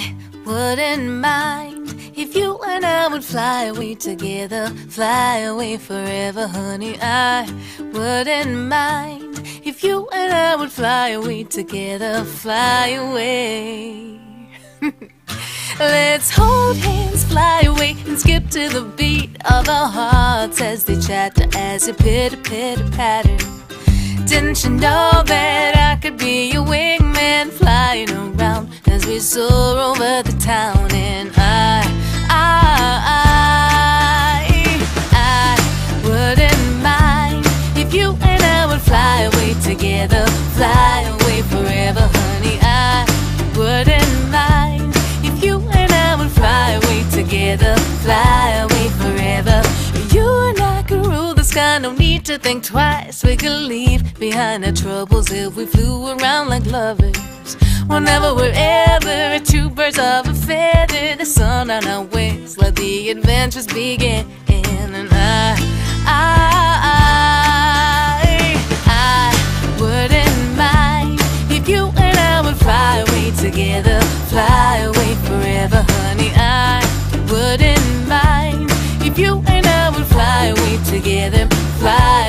I wouldn't mind if you and I would fly away together, fly away forever, honey. I wouldn't mind if you and I would fly away together, fly away. Let's hold hands, fly away, and skip to the beat of our hearts as they chatter, as they pitter pitter patter. Didn't you know that I could be soar over the town? And I, I, I, I wouldn't mind if you and I would fly away together, fly away forever, honey. I wouldn't mind if you and I would fly away together, fly away forever. You and I could rule the sky, no need to think twice. We could leave behind our troubles if we flew around like lovers. Whenever, wherever, two birds of a feather, the sun on our wings, let the adventures begin. And I, I, I wouldn't mind if you and I would fly away together, fly away forever, honey. I wouldn't mind if you and I would fly away together, fly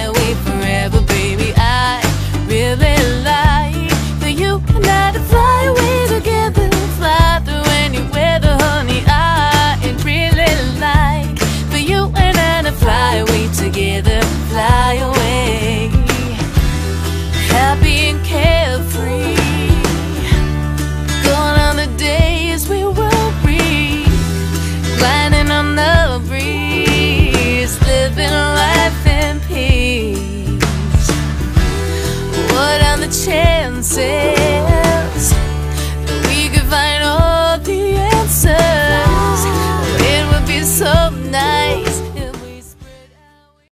chances